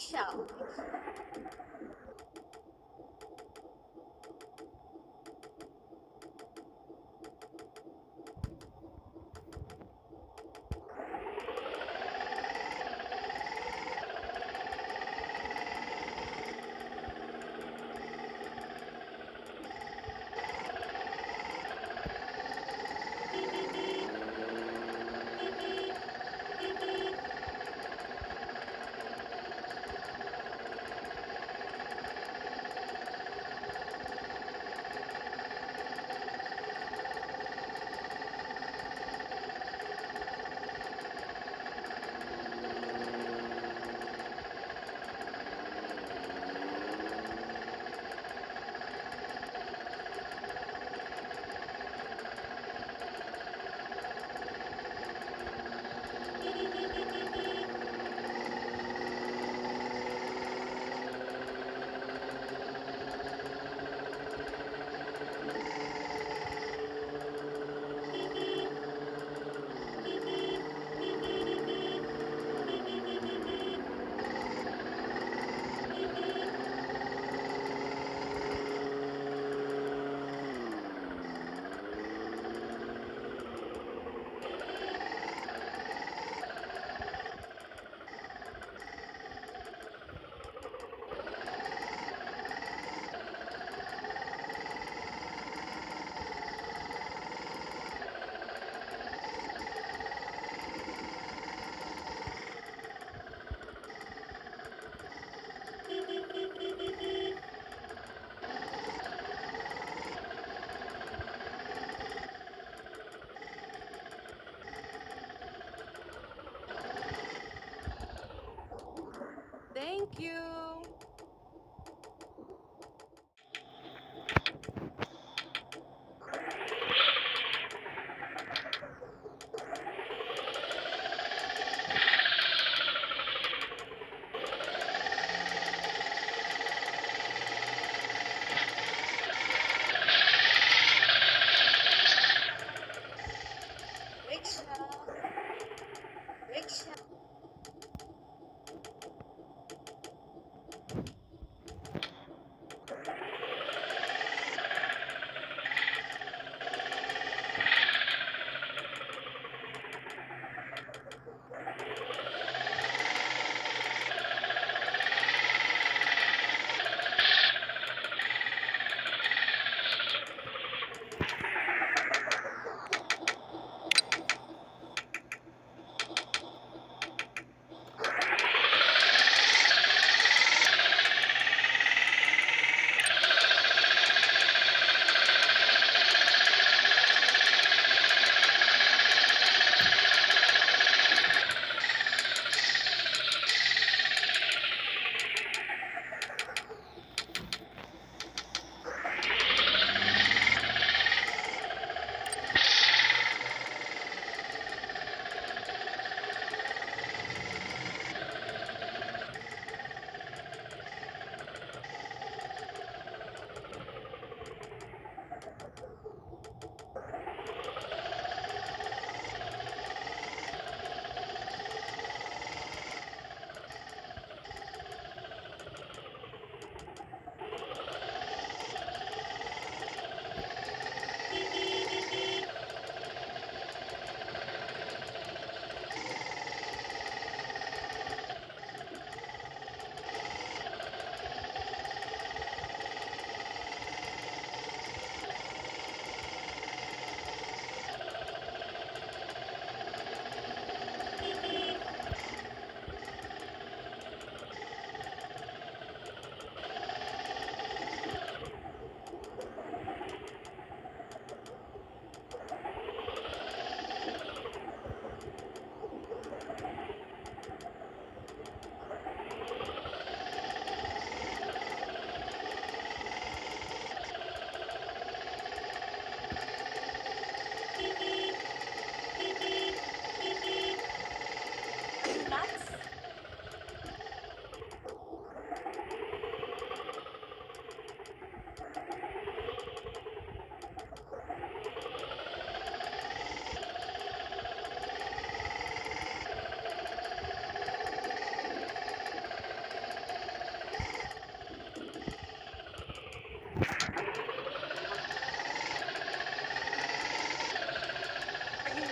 Rickshaw. Thank you.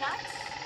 Nuts?